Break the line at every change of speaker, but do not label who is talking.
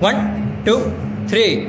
One, two, three.